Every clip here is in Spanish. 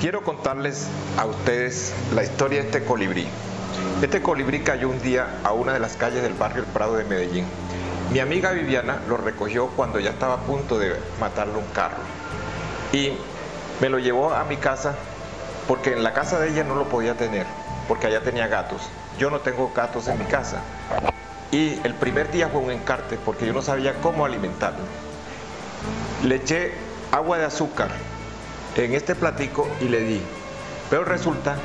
Quiero contarles a ustedes la historia de este colibrí. Este colibrí cayó un día a una de las calles del barrio El Prado de Medellín. Mi amiga Viviana lo recogió cuando ya estaba a punto de matarle un carro. Y me lo llevó a mi casa porque en la casa de ella no lo podía tener, porque allá tenía gatos. Yo no tengo gatos en mi casa. Y el primer día fue un encarte porque yo no sabía cómo alimentarlo. Le eché agua de azúcar en este platico y le di. Pero resulta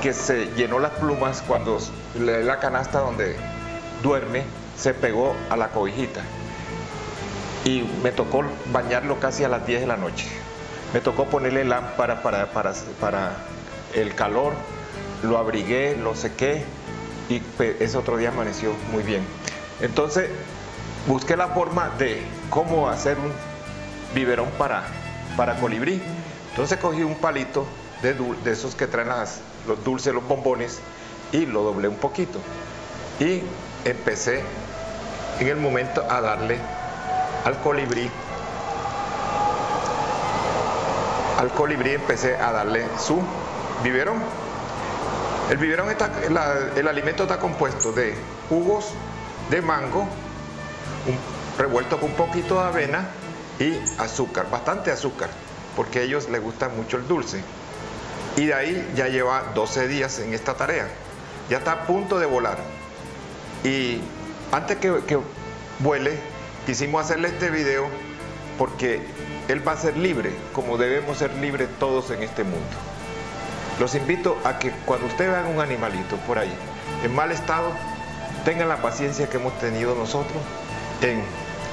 que se llenó las plumas cuando la canasta donde duerme, se pegó a la cobijita. Y me tocó bañarlo casi a las 10 de la noche. Me tocó ponerle lámpara para, para, para el calor, lo abrigué, lo sequé y ese otro día amaneció muy bien. Entonces busqué la forma de cómo hacer un biberón para, para colibrí. Entonces cogí un palito de, de esos que traen los dulces, los bombones, y lo doblé un poquito. Y empecé en el momento a darle al colibrí. Al colibrí empecé a darle su biberón. El biberón está, el alimento está compuesto de jugos de mango, revuelto con un poquito de avena y azúcar, bastante azúcar porque a ellos les gusta mucho el dulce. Y de ahí ya lleva 12 días en esta tarea. Ya está a punto de volar. Y antes que, vuele, quisimos hacerle este video porque él va a ser libre, como debemos ser libres todos en este mundo. Los invito a que cuando ustedes vean un animalito por ahí en mal estado, tengan la paciencia que hemos tenido nosotros en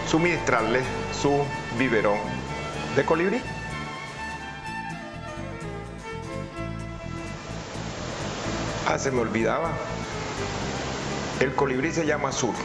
suministrarle su biberón de colibrí. Ah, se me olvidaba. El colibrí se llama azul.